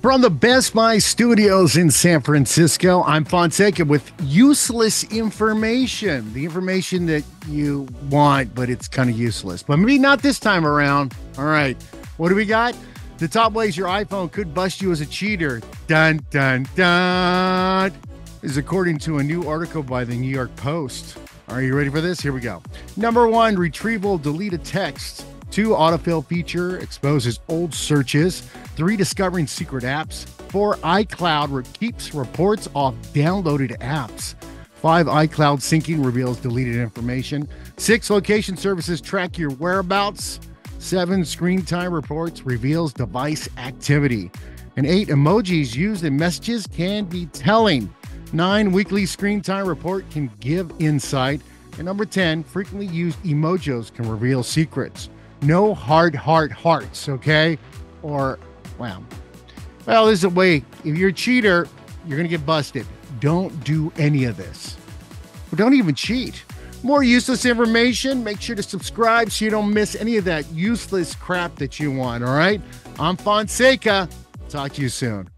From the Best Buy studios in San Francisco, I'm Fonseca with useless information. The information that you want, but it's kind of useless. But maybe not this time around. All right. What do we got? The top ways your iPhone could bust you as a cheater. Dun, dun, dun. Is according to a new article by the New York Post. Are you ready for this? Here we go. Number one, retrieval deleted text. Two, autofill feature exposes old searches. Three, discovering secret apps. Four, iCloud keeps reports off downloaded apps. Five, iCloud syncing reveals deleted information. Six, location services track your whereabouts. Seven, screen time reports reveals device activity. And eight, emojis used in messages can be telling. Nine, weekly screen time report can give insight. And number 10, frequently used emojis can reveal secrets. No hard heart hearts, okay? Or, well, well, this is a way. If you're a cheater, you're going to get busted. Don't do any of this. But don't even cheat. More useless information. Make sure to subscribe so you don't miss any of that useless crap that you want, all right? I'm Fonseca. Talk to you soon.